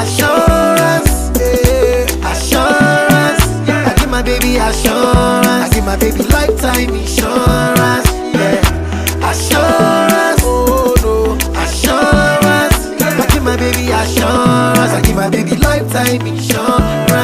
assurance, yeah, assurance. I give my baby assurance. I give my baby lifetime insurance, yeah, assurance. Oh no, assurance. I give my baby assurance. I give my baby lifetime insurance.